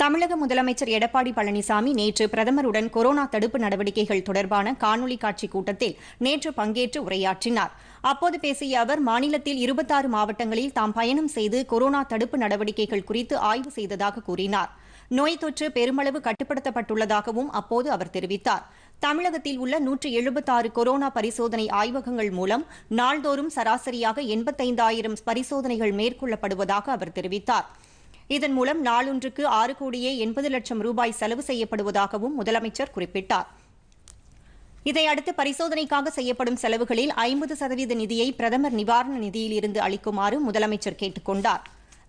தமிழக முதலமைச்சர் எடப்பாடி பழனிசாமி நேற்று பிரதமருடன் கொரோனா தடுப்பு நடவடிக்கைகள் தொடர்பான காணொலி காட்சி கூட்டத்தில் நேற்று பங்கேற்று உரையாற்றினார். அப்போது பேசிய அவர் மாநிலத்தில் இருபத்தாறு மாவட்டங்களில் தாம் பயணம் செய்து கொரோனா தடுப்பு நடவடிக்கைகள் குறித்து ஆய்வு செய்ததாக கூறினார். நோய் தொற்று பெருமளவு கட்டுப்படுத்தப்பட்டுள்ளதாகவும் அப்போது அவர் தெரிவித்தார். தமிழகத்தில் உள்ள நூற்று எழுபத்தாறு கொரோனா பரிசோதனை ஆய்வகங்கள் மூலம் நாள்தோறும் சராசரியாக எண்பத்தைந்தாயிரம் பரிசோதனைகள் மேற்கொள்ளப்படுவதாக அவர் தெரிவித்தார். இதன் மூலம் நாளொன்றுக்கு ஆறு கோடியே எண்பது லட்சம் ரூபாய் செலவு செய்யப்படுவதாகவும் முதலமைச்சர் குறிப்பிட்டார். இதையடுத்து பரிசோதனைக்காக செய்யப்படும் செலவுகளில் ஐம்பது சதவீத நிதியை பிரதமர் நிவாரண நிதியிலிருந்து அளிக்குமாறு முதலமைச்சர் கேட்டுக் கொண்டார்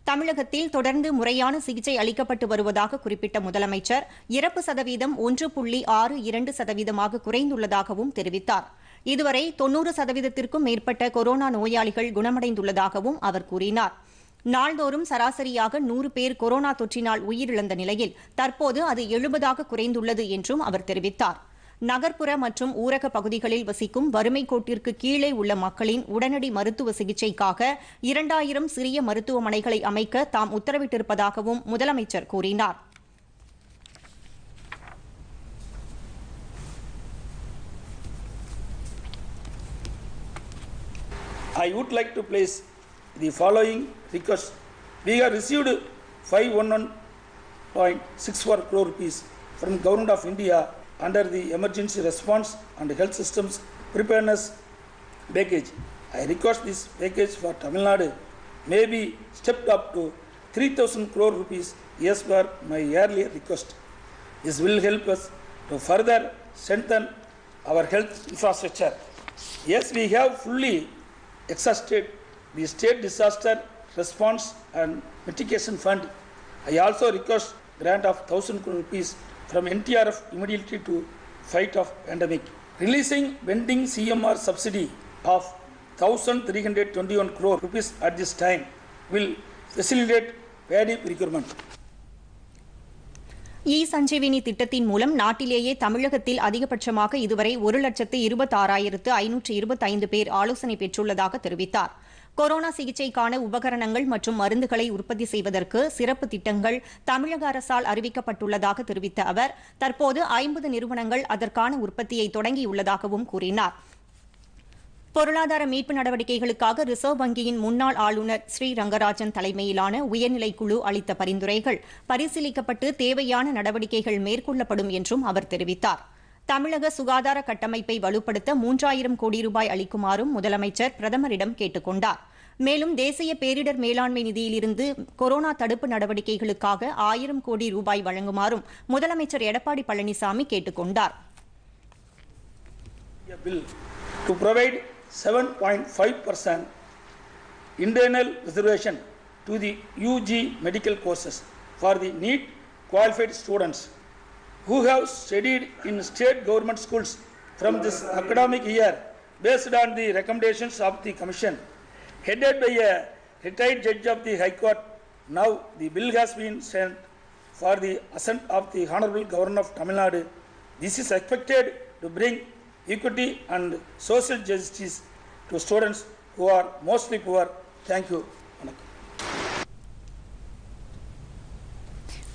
தமிழகத்தில் தொடர்ந்து முறையான சிகிச்சை அளிக்கப்பட்டு வருவதாக குறிப்பிட்ட முதலமைச்சர் இறப்பு சதவீதம் ஒன்று புள்ளி ஆறு இரண்டு சதவீதமாக குறைந்துள்ளதாகவும் தெரிவித்தார். இதுவரை தொன்னூறு சதவீதத்திற்கும் மேற்பட்ட கொரோனா நோயாளிகள் குணமடைந்துள்ளதாகவும் அவர் கூறினார். நாள்தோறும் சராசரியாக நூறு பேர் கொரோனா தொற்றினால் உயிரிழந்த நிலையில் தற்போது அது எழுபதாக குறைந்துள்ளது என்றும் அவர் தெரிவித்தார். நகர்ப்புற மற்றும் ஊரக பகுதிகளில் வசிக்கும் வறுமை கோட்டிற்கு கீழே உள்ள மக்களின் உடனடி மருத்துவ சிகிச்சைக்காக இரண்டாயிரம் சிறிய மருத்துவமனைகளை அமைக்க தாம் உத்தரவிட்டிருப்பதாகவும் முதலமைச்சர் கூறினார். I would like to place the following request. We have received 511.64 crore rupees from Government of India under the Emergency Response and Health Systems Preparedness Package. I request this package for Tamil Nadu may be stepped up to 3000 crore rupees as per my earlier request. This will help us to further strengthen our health infrastructure. Yes, we have fully exhausted the state disaster response and mitigation fund. I also request grant of 1000 crore rupees from NTRF immediately to fight of pandemic. Releasing pending CMR subsidy of 1321 crore rupees at this time will facilitate paddy procurement. இ சஞ்சீவினி திட்டத்தின் மூலம் நாட்டிலேயே தமிழகத்தில் அதிகபட்சமாக இதுவரை ஒரு லட்சத்து இருபத்தாறாயிரத்து ஐநூற்று இருபத்தைந்து பேர் ஆலோசனை பெற்றுள்ளதாக தெரிவித்தார் கொரோனா சிகிச்சைக்கான உபகரணங்கள் மற்றும் மருந்துகளை உற்பத்தி செய்வதற்கு சிறப்பு திட்டங்கள் தமிழக அரசால் அறிவிக்கப்பட்டுள்ளதாக தெரிவித்த அவர் தற்போது ஐம்பது நிறுவனங்கள் அதற்கான உற்பத்தியை தொடங்கியுள்ளதாகவும் கூறினார். பொருளாதார மீட்பு நடவடிக்கைகளுக்காக ரிசர்வ் வங்கியின் முன்னாள் ஆளுநர் ஸ்ரீ ரங்கராஜன் தலைமையிலான உயர்நிலை குழு அளித்த பரிந்துரைகள் பரிசீலிக்கப்பட்டு தேவையான நடவடிக்கைகள் மேற்கொள்ளப்படும் என்றும் அவர் தெரிவித்தார். தமிழக சுகாதார கட்டமைப்பை வலுப்படுத்த மூன்றாயிரம் கோடி ரூபாய் அளிக்குமாறும் முதலமைச்சர் பிரதமரிடம் கேட்டுக் கொண்டார் மேலும் தேசிய பேரிடர் மேலாண்மை நிதியிலிருந்து கொரோனா தடுப்பு நடவடிக்கைகளுக்காக ஆயிரம் கோடி ரூபாய் வழங்குமாறும் முதலமைச்சர் எடப்பாடி பழனிசாமி கேட்டுக் கொண்டார் a bill to provide 7.5% internal reservation to the UG medical courses for the NEET qualified students. Who have studied in state government schools from this academic year based on the recommendations of the commission headed by a retired judge of the High Court. Now the bill has been sent for the assent of the Honorable Governor of Tamil Nadu. This is expected to bring equity and social justice to students who are mostly poor. Thank you.